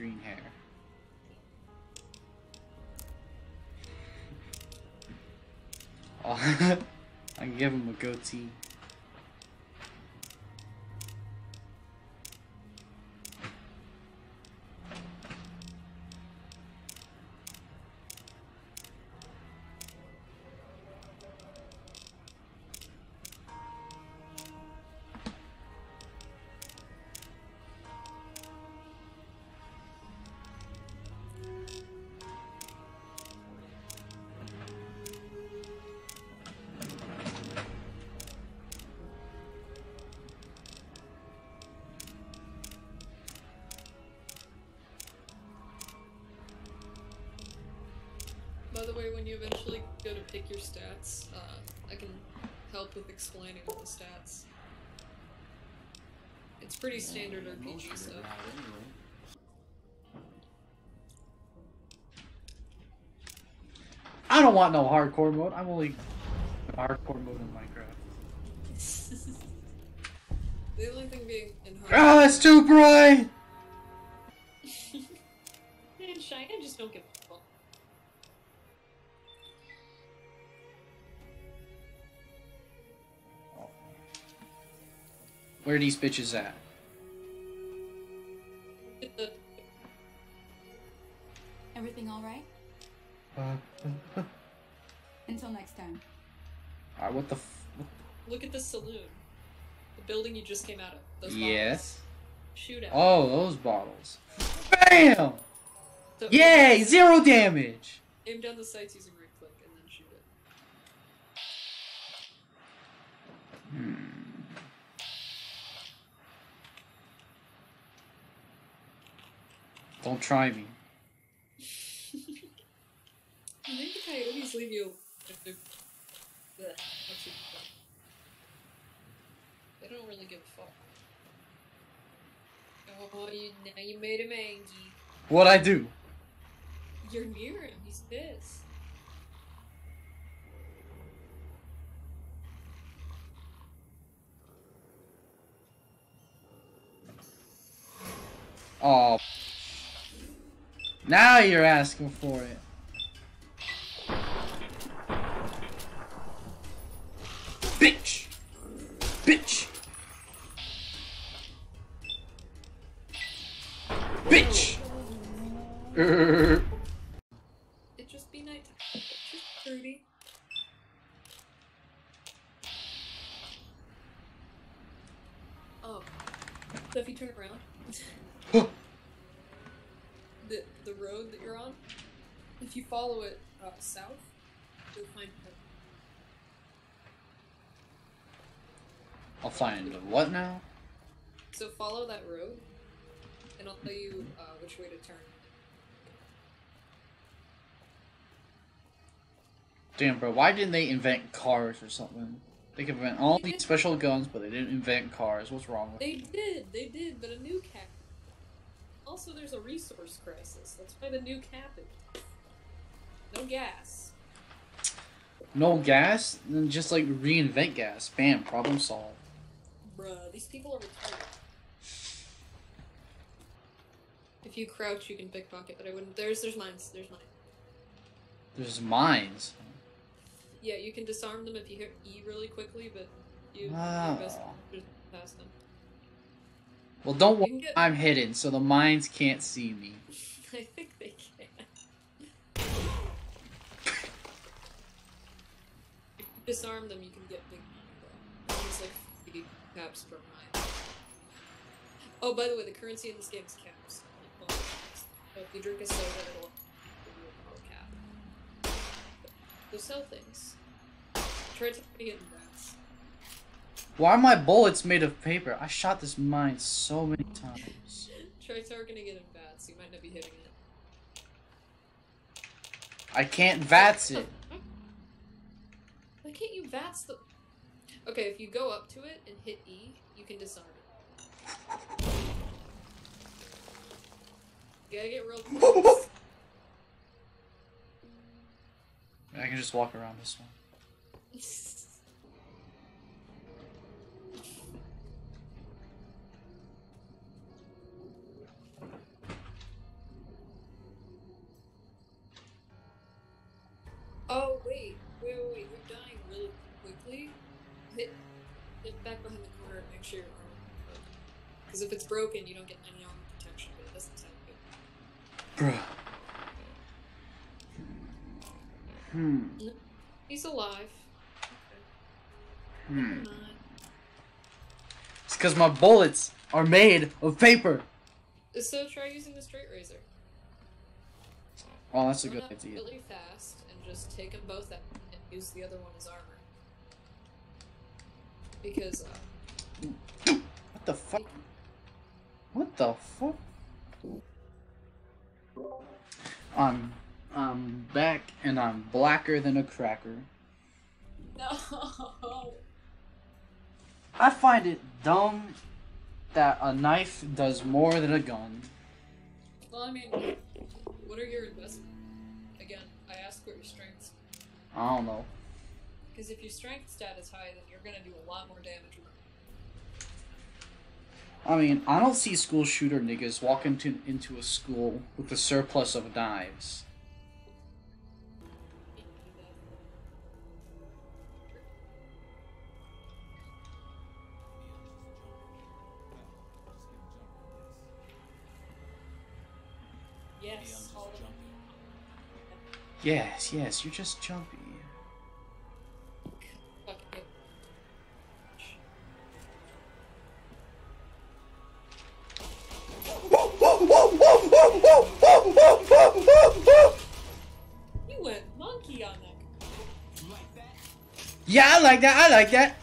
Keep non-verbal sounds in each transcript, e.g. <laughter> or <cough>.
green hair. <laughs> I can give him a goatee. Stats. It's pretty standard RPG stuff. I don't want no hardcore mode. I'm only hardcore mode in Minecraft. <laughs> The only thing being in hard. Ah, it's too bright! Man, Shy, I just don't give Where are these bitches at? <laughs> Everything all right? Uh, <laughs> Until next time. Alright, what the f- what Look at the saloon. The building you just came out of. Those Yes. bottles. Shoot at. Oh, those bottles. BAM! So- Yay! Zero damage! Aim down the sights using right click and then shoot it. Hmm. Don't try me. <laughs> I think the coyotes leave you. They're, Blech, what's it called? They don't really give a fuck. Oh, you, now you made him angry. What'd I do? You're near him. He's pissed. Oh. Now you're asking for it. Bitch! Bitch! Bitch! <laughs> Err. It just be nighttime. Just fruity. Oh. So if you turn around, the the road that you're on, if you follow it uh, south, you'll find her. I'll find what now? So follow that road, and I'll tell you uh, which way to turn. Damn, bro, why didn't they invent cars or something? They could invent all these special guns, but they didn't invent cars. What's wrong with They did, they did, but a new cap. Also, there's a resource crisis. That's why the new cap is. No gas. No gas? Then just like reinvent gas. Bam, problem solved. Bruh, these people are retarded. If you crouch, you can pickpocket, but I wouldn't. There's, there's mines. There's mine. There's mines. Yeah, you can disarm them if you hit E really quickly, but you Wow. best just pass them. Well, don't worry, get- I'm hidden, so the mines can't see me. <laughs> I think they can. If you disarm them, you can get big money, bro. It's like 50 caps per mine. Oh, by the way, the currency in this game is caps. Like bottle caps. So if you drink a soda, it'll give you a bottle cap. Go sell things. Try to get in rats. Why are my bullets made of paper? I shot this mine so many times. <laughs> Try targeting it in VATS. You might not be hitting it. I can't VATS it. Why can't you VATS the? Okay, if you go up to it and hit E, you can disarm it. You gotta get real <laughs> close. I can just walk around this one. <laughs> because my bullets are made of paper. So try using the straight razor. Oh, that's a good idea. really fast and just take them both out and use the other one as armor. Because uh, What the fuck? What the fuck? I'm I'm back and I'm blacker than a cracker. <laughs> no. I find it dumb that a knife does more than a gun. Well, I mean, what are your investments? Again, I ask what your strengths. I don't know. Because if your strength stat is high, then you're gonna do a lot more damage. I mean, I don't see school shooter niggas walking into into a school with a surplus of knives. Yes. all of. Yes, yes, you're just jumpy. You went monkey on that. Yeah, I like that. I like that.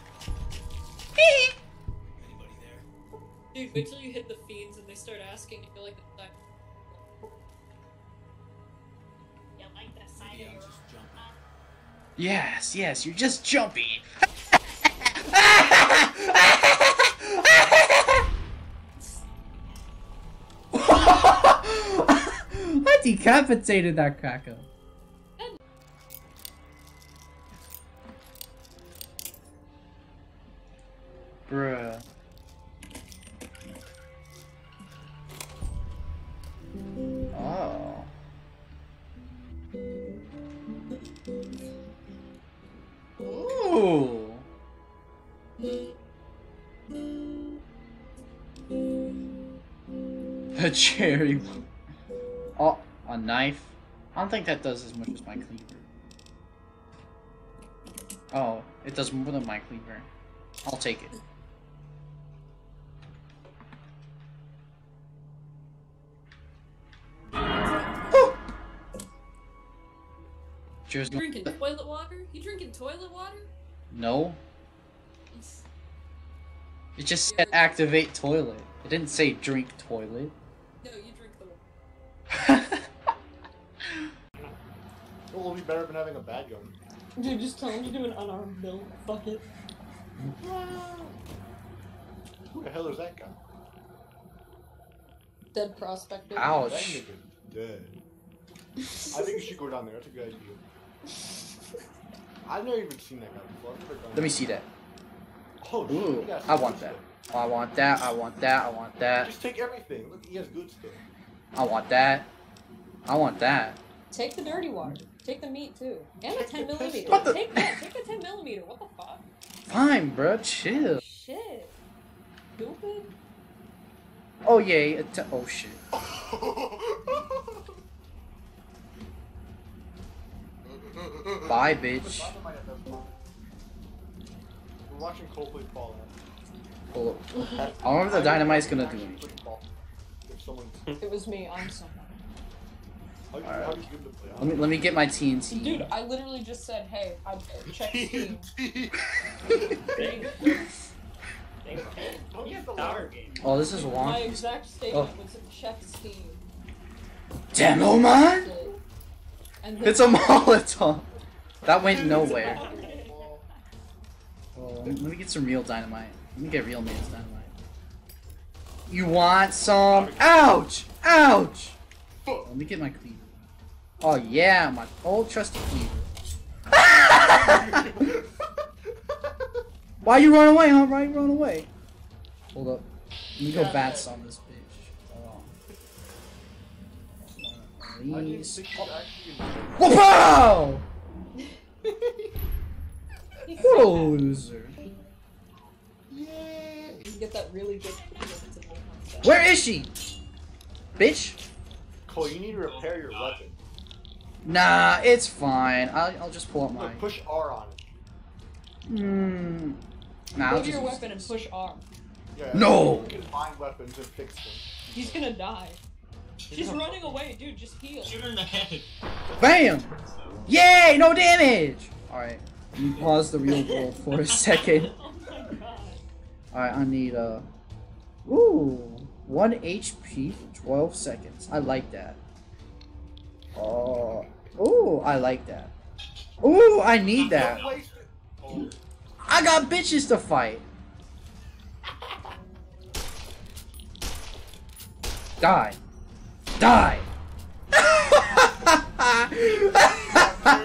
Yes, yes, you're just jumpy. <laughs> I decapitated that cracker. Cherry. <laughs> Oh, a knife? I don't think that does as much as my cleaver. Oh, it does more than my cleaver. I'll take it. <gasps> Cheers. You drinking toilet water? You drinking toilet water? No. It just said activate toilet. It didn't say drink toilet. It will be better than having a bad gun. Dude, just tell him to do an unarmed build. Fuck it. Who the hell is that guy? Dead prospector. That Ouch. nigga's dead. I think you should go down there. That's a good idea. I've never even seen that guy before. I've never done Let me see that. Oh, shit, Ooh, I want that. stuff. I want that. I want that. I want that. Just take everything. Look, he has good stuff. I want that. I want that. Take the dirty water. Take the meat too. And the Take 10 millimeter. What the- Take that. Take the 10 millimeter. What the fuck? Fine, bro. Chill. Shit. Stupid. Oh yay. a t- oh shit. <laughs> Bye, bitch. We're watching Coldplay fall Pull up. I don't if the dynamite's gonna do anything. If someone, hmm. It was me. I'm someone. how do how do you give the play? Let me let me get my TNT. Dude, I literally just said, hey, I uh, checked Steam. Don't get the water game. Oh, this is My exact oh. statement was check Steam. Demo oh man. And then- It's a Molotov. That went nowhere. Oh, let me get some real dynamite. Let me get real man's dynamite. You want some? Ouch! Ouch! Let me get my cleaver. Oh yeah, my old trusty cleaver. <laughs> Why you run away, huh? Why you run away? Hold up. Let me go VATS on this bitch. Hold on. Please. think oh. you <laughs> What a loser. Yeah. You get that really good. Where is she? Bitch. Cole, you need to repair your weapon. Nah, it's fine. I'll, I'll just pull up Look, mine. push R on it. Hmm. Nah, Go I'll to your weapon and push R. Yeah. No! You can find weapons and fix them. He's gonna die. She's running away, dude. Just heal. Shoot her in the head. Bam! Yay! No damage! Alright. Let me pause the real world for a second. <laughs> oh my god. Alright, I need uh Ooh. 1 HP for 12 seconds. I like that. Oh. Ooh, I like that. Ooh, I need that. Don't waste it. Oh, I got bitches to fight. Die. Die.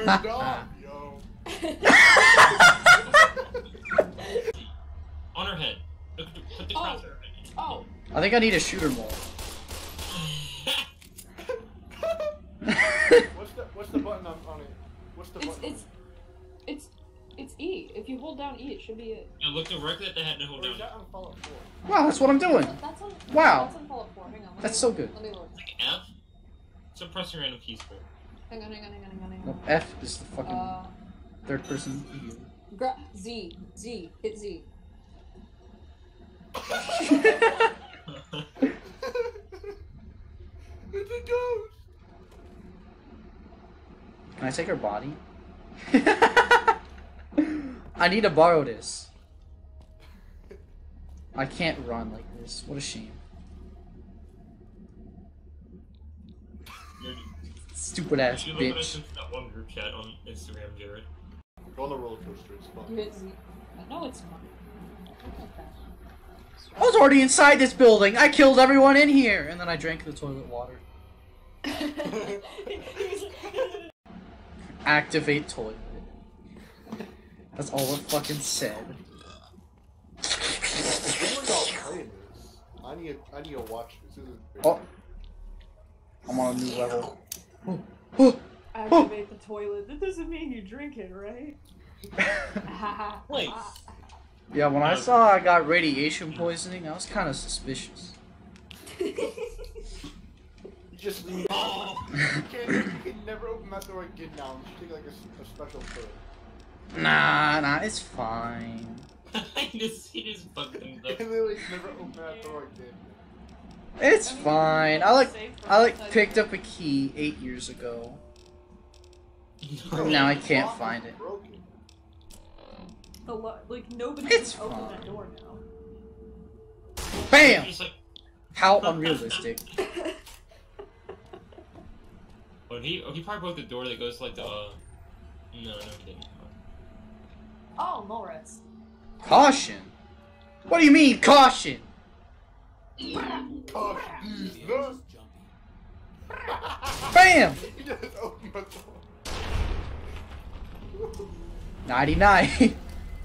turn dog, yo. <laughs> On her head. Put the Oh. cross on her head. Oh, I think I need a shooter more. <laughs> What's the what's the button on, on it? What's the it's button? it's it's it's E. If you hold down E, it should be it. Yeah, look directly at the head and hold down. that on Fallout 4? wow, that's what I'm doing. That's on. Wow. That's on Fallout 4. Hang on. That's me- so good. Let me look. Like F? So pressing random keys for. Hang on, hang on, hang on, hang on, hang on. Nope, F is the fucking Uh, third person gra- Z, Z, hit Z. <laughs> it's a ghost. Can I take her body? <laughs> I need to borrow this. I can't run like this. What a shame. Stupid ass You look at us bitch. that one group chat on Instagram, Jared. Go on the roller coaster. It's You fun. hit Z. No, it's not. Okay. I was already inside this building. I killed everyone in here, and then I drank the toilet water. <laughs> Activate toilet. That's all it fucking said. We're not playing this. I need I need to watch this. This is. Oh, I'm on a new level. Activate the toilet. That doesn't mean you drink it, right? <laughs> <laughs> Wait. Yeah, when I um, saw I got radiation poisoning, I was kind of suspicious. <laughs> Just <laughs> leave. Oh! You can't. You can never open that door again now. You should take like a special foot. Nah, nah, it's fine. <laughs> I just see this fucking You can literally never open that door again. It's I mean, fine. I like I like picked up a key eight years ago. Now I can't find it. Broken. The lo- like nobody It's can open fine. that door now. Bam! Like, How unrealistic. <laughs> oh, he, oh, he probably broke the door that goes like the. Uh... No, no, he didn't. Oh, mole rats. Caution. What do you mean caution? Gosh, Bam! <laughs> He just opened the door. 99. <laughs>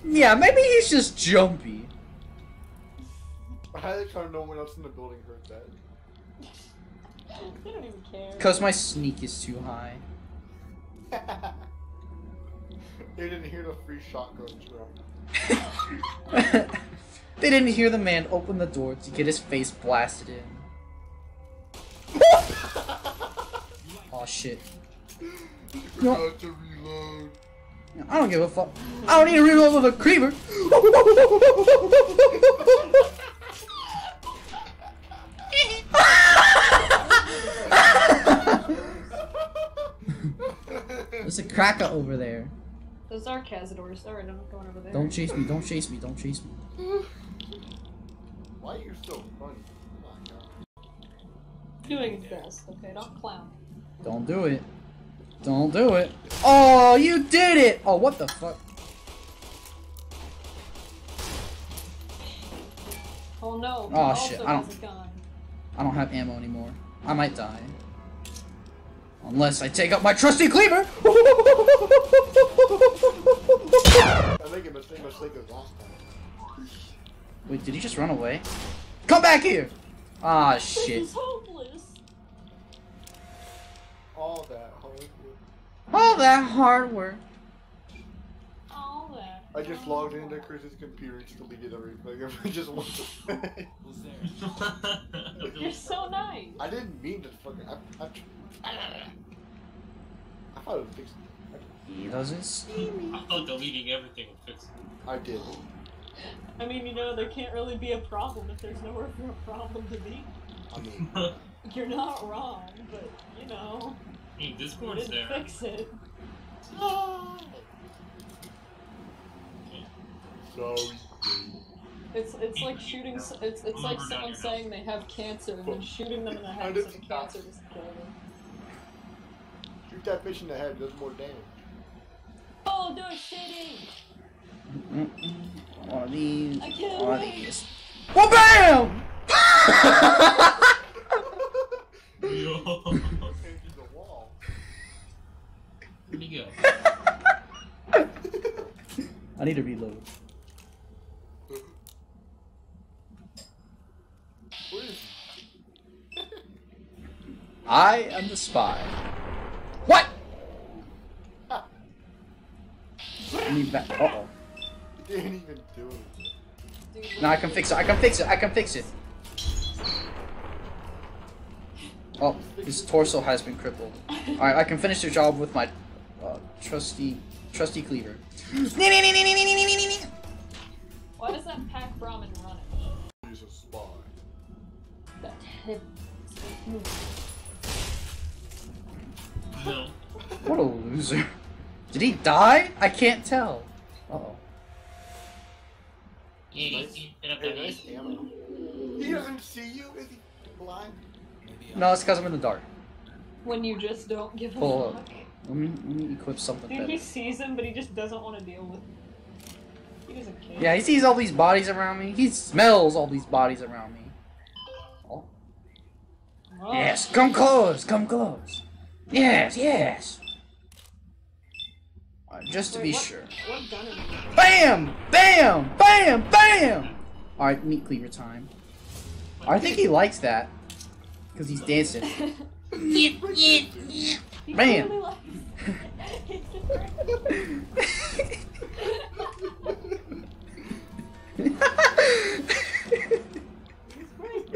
yeah, maybe he's just jumpy. I had to no one else in the building heard that. They don't even care. Cause my sneak is too high. <laughs> they didn't hear the free shotguns, <laughs> bro. they didn't hear the man open the door to get his face blasted in. <laughs> oh shit. No. To reload. I don't give a fuck. I don't need to reload with a creeper. <laughs> There's a cracker over there. Those are Cazadors. Sorry, I'm going over there. Don't chase me, don't chase me, don't chase me. Why are you so funny? Oh my god. doing his best. Okay, don't clown. Don't do it. Don't do it. Oh, you did it! Oh, what the fuck? Oh no. Oh, shit, I don't- has a gun. I don't have ammo anymore. I might die. Unless I take up my trusty cleaver! I think it must, they must last time. Wait, did he just run away? Come back here! Ah, This shit. is hopeless. All that. Holy shit. All that hard work. All that. I just logged into Chris's computer and deleted everything. I just want to. <laughs> You're so nice. I didn't mean to fucking. I, I, I thought it would fix it. He doesn't see me. I thought deleting everything would fix it. I did. I mean, you know, there can't really be a problem if there's nowhere for a problem to be. I mean, <laughs> You're not wrong, but you know, I mean, you Discord's there. fix it. sorry. It's it's like shooting. s- It's it's like someone saying they have cancer and then shooting them in the head I so the cancer doesn't kill them. Shoot that fish in the head, does more damage. Oh no, shitting! One of these. I can't One wait. these. Well, bam! <laughs> Yo. <laughs> Okay, through the wall. Go? <laughs> I need to reload. I am the spy. What? I need back. Uh oh. He didn't even do it. No, I can fix it. I can fix it. I can fix it. Oh, his torso has been crippled. Alright, I can finish the job with my trusty, trusty cleaver. Why does that pack Brahmin running? He's a spy. That head. No. What a loser. Did he die? I can't tell. Uh oh. Yeah, Nice. you get up Hey, there. nice ammo. He doesn't see you? Is he blind? No, it's because I'm in the dark. When you just don't give a Pull up. fuck. Let me, let me equip something Dude, he sees him, but he just doesn't want to deal with him. He doesn't care. Yeah, he sees all these bodies around me. He smells all these bodies around me. Oh. Oh. Yes, come close, come close. Yes, yes. Uh, just to be what- sure. What gun are? Bam! Bam! Bam! Bam! Alright, meat cleaver time. I think he likes that. Because he's dancing. <laughs> He Man. clearly He's great.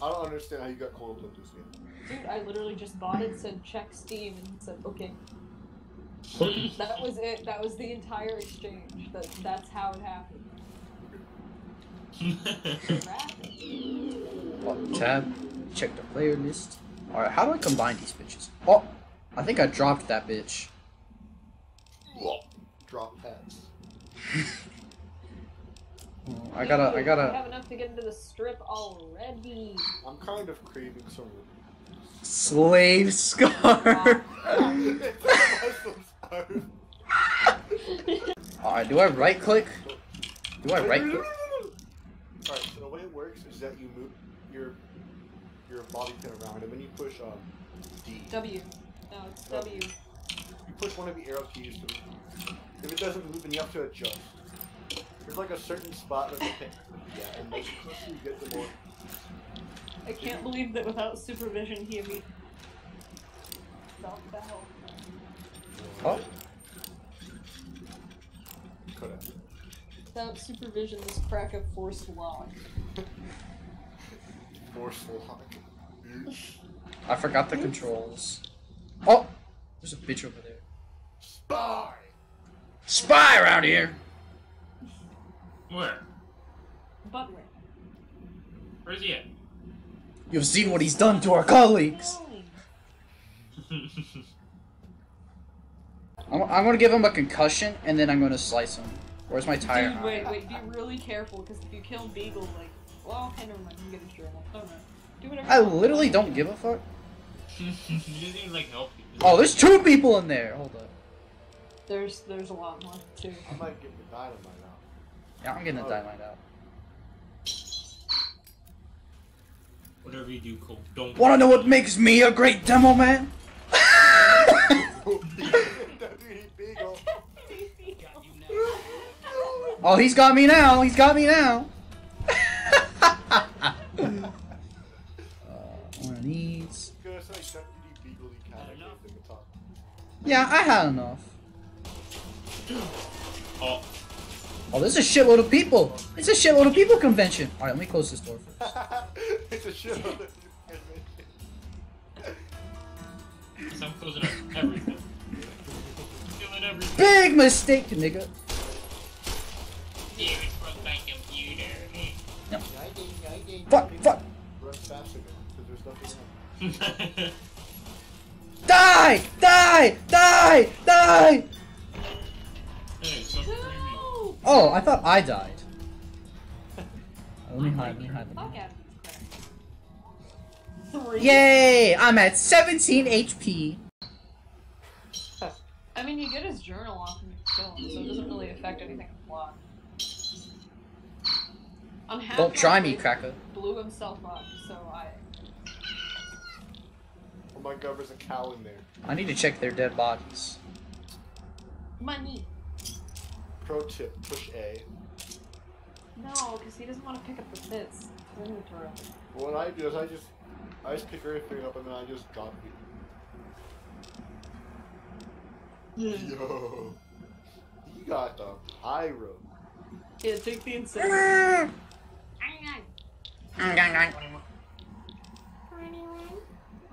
I don't understand how you got caught up in this game. Dude, I literally just bought it, said check Steam, and said okay. <laughs> That was it. That was the entire exchange. That that's how it happened. <laughs> Tab. Check the player list. Alright, how do I combine these bitches? Oh! I think I dropped that bitch. Drop pads. <laughs> Oh, I gotta, I We gotta. have enough to get into the strip already. I'm kind of craving some. Slave scarf! it's <laughs> <laughs> a Muslim. Alright, do I right click? Do I right click? Alright, so the way it works is that you move your your body pin around, and when you push um, D, W. No, it's W. you push one of the arrow keys to move. If it doesn't move, then you have to adjust. There's like a certain spot that the pin yeah, and the closer you get, the more. I can't believe that without supervision he immediately felt the hell. Oh. Could have. Without supervision, this crack of forced lock. <laughs> Forceful lock. I forgot the controls. Oh! There's a bitch over there. Spy! Spy around here! Where? Butler. Where's he at? You've seen what he's done to our colleagues! <laughs> I'm, I'm gonna give him a concussion and then I'm gonna slice him. Where's my tire? Dude, wait, wait, be really careful, because if you kill Beagle, like, well, okay, never mind, you get his journal. No. Do whatever I you want. literally don't give a fuck. he doesn't even like help you. Oh, there's two people in there! Hold up. There's, there's a lot more, too. I might get the dynamite out. Yeah, I'm getting the Oh. dynamite out. Whatever you do, Cole. Don't. Wanna know what makes me a great demo man? <laughs> <laughs> Oh, he's got me now! He's got me now! Yeah, I had enough. Oh, Oh, there's a shitload of people. It's a shitload of people convention. All right, let me close this door. First. <laughs> it's a shit. on it. so I'm closing up everything. Killing everything. Big mistake, nigga. Damn it, broke my computer. Fuck, fuck. Run fast again, because there's nothing else. <laughs> Die! Die! Die! Die! No! Oh, I thought I died. Let me hide, let me hide. Let Fuck me hide. out of Three. Yay! I'm at 17 HP. I mean, you get his journal off and you kill him, so it doesn't really affect anything in the plot. I'm half Don't try me, cracker. Blew himself up, so I. My god, there's a cow in there. I need to check their dead bodies. Money. Pro tip, push A. No, because he doesn't want to pick up the bits. Inventory. What I do is I just, I just pick everything up and then I just drop it. Yo. You got the pyro. Yeah, take the insane. <laughs>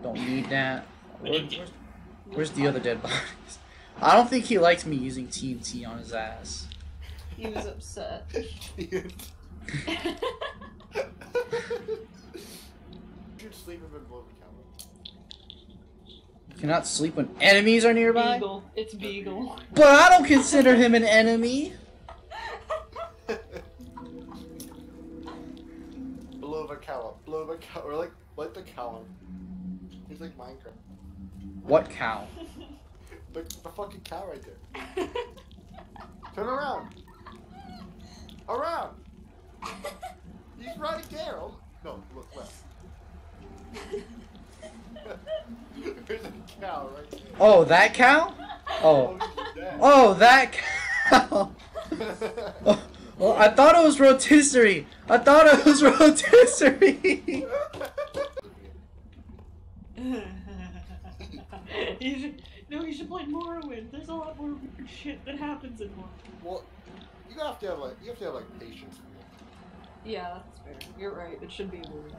Don't need that. Where- where's, where's the other dead <laughs> bodies? I don't think he liked me using TNT on his ass. He was upset. <laughs> <laughs> you could sleep and then blow the cow. You cannot sleep when enemies are nearby. Beagle. It's Beagle. But I don't consider him an enemy. blow the cow up, blow the cow, or like, light the cow on. He's like Minecraft. What cow? <laughs> The, the fucking cow right there. <laughs> Turn around. Around. <laughs> He's right there. Oh, no, look left. There's a cow right there. Oh, that cow? Oh. oh he's. Oh, that cow. Oh, well, I thought it was rotisserie. I thought it was rotisserie. <laughs> you should, no, you should play Morrowind. There's a lot more weird shit that happens in Morrowind. well, you have to have like you have to have like patience. Yeah, that's fair. You're right. It should be weird.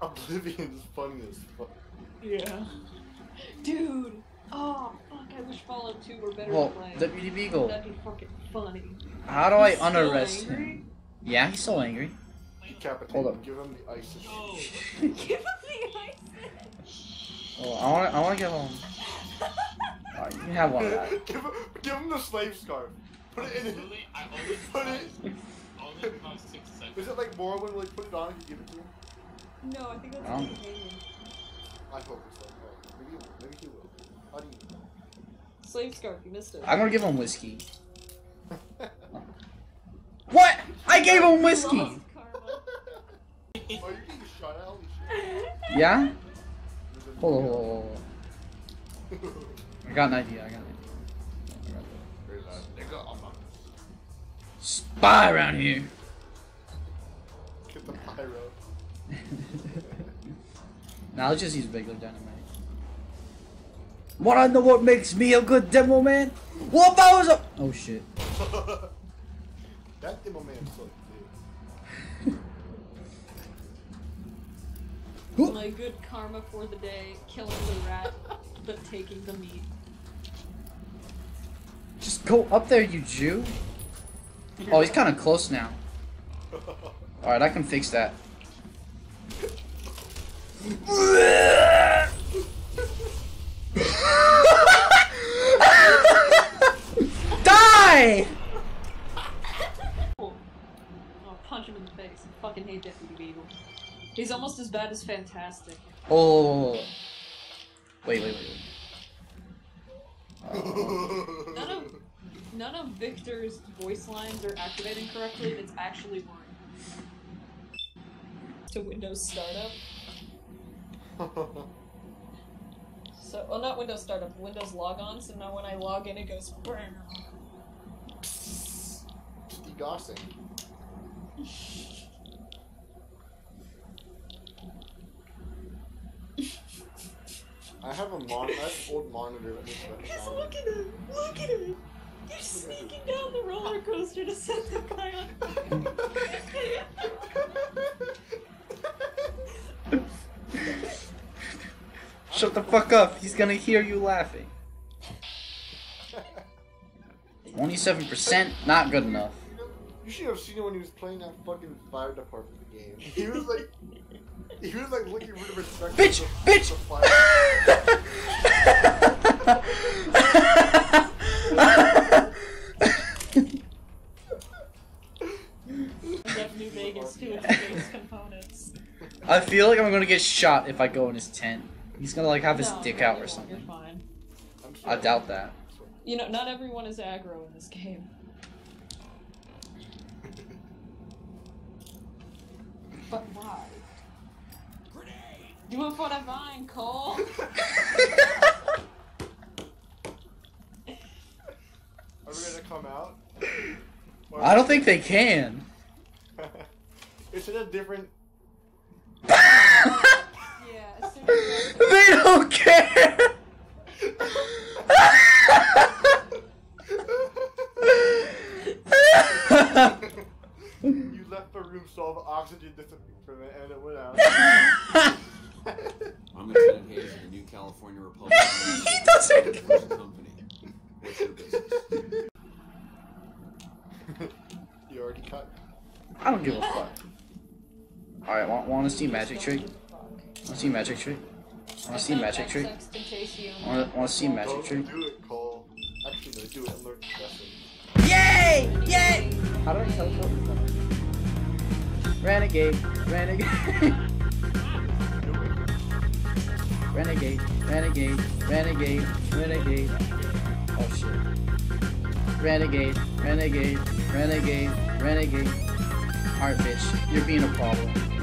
Oblivion's funny as fuck. Yeah. Dude. Oh fuck! I wish Fallout 2 were better Well, to play. Deputy Beagle, That'd be fucking funny. how do I He's still unarrest him? Yeah, he's so angry. Decapitate Hold up. Give him the ice. Oh, <laughs> <laughs> Give him the ice. Oh, I want to. I want to get home. Alright, <laughs> you can have one give, him, give him the slave scarf. Put it in. his- I <laughs> always Put it. Only about six seconds. Is it like Morrowind where they put it on and you give it to him? No, I think that's Um. Canadian. I hope it's like that. Maybe, maybe he will. How do you know? Slave scarf. You missed it. I'm gonna give him whiskey. <laughs> What? I gave him whiskey. Lost. Oh, you're getting shot at? Yeah? There's Hold on, hold on, hold on. I got an idea. I got an idea. There's a nigga among. Spy around here. Get the pyro. <laughs> now let's just use regular dynamite. Wanna know what makes me a good demo man? What if I was a- Oh shit. <laughs> that demo man sucked, dude. My good karma for the day: killing the rat, but taking the meat. Just go up there, you Jew. Oh, he's kind of close now. <laughs> Alright, I can fix that. <laughs> Die! Oh, I'll punch him in the face. I fucking hate Deputy Beagle. He's almost as bad as Fantastic. Oh. Wait, wait, wait. wait. <laughs> None of none of Victor's voice lines are activating correctly. It's actually working. To Windows startup. <laughs> So, well, not Windows startup, Windows logon. So now when I log in, it goes. DDoSing. <laughs> I have a mon- I have an old monitor that makes that sound. at him! Look at him! You're sneaking down the roller coaster to set the guy on Shut the fuck up. He's gonna hear you laughing. 27%, not good enough. You should have seen him when he was playing that fucking fire department game. He was like, he was like looking really respectful. Bitch! to- Bitch! to New Vegas to its components. I feel like I'm gonna get shot if I go in his tent. He's gonna like have his No, dick no, out or won't, You're something. fine. I'm I sure. doubt that. You know, not everyone is aggro in this game. <laughs> But why? Do it for the vine, Cole. <laughs> Are we gonna come out? I don't think they can. <laughs> Is it a different? yeah, as <laughs> soon as they don't care. you left the room so all the oxygen disappeared from it and it went out. I'm Lieutenant Hayes of the New California Republic. <laughs> He doesn't- First Company. What's your business? you already cut. I don't give a fuck. Alright, want, want to see magic trick? Want to see magic trick? Want to see magic trick? Want to want to see magic Don't trick? do it, Cole. Actually, no, do it and learn the. Yay! Yay! How do I teleport? Renegade, renegade, <laughs> renegade, renegade, renegade, renegade. Oh shit. Renegade, renegade, renegade, renegade. Alright, bitch, you're being a problem.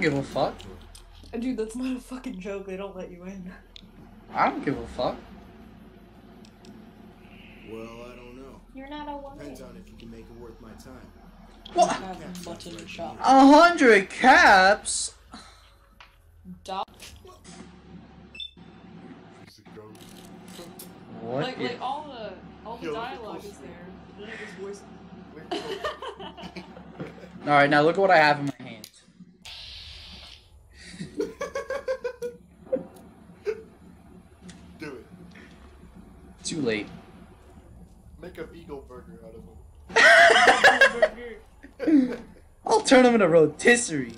Don't give a fuck. Dude, that's not a fucking joke. They don't let you in. I don't give a fuck. Well, I don't know. You're not a woman. Depends on if you can make it worth my time. What? Have a mutton chop. A hundred caps? Dog. He's a ghost. What? Like, like all the all the Yo, dialogue is there. None of his voice. <laughs> <laughs> <laughs> Alright, now look at what I have in my hand. do it. Too late. Make a vegan burger out of him. I'll turn him into rotisserie.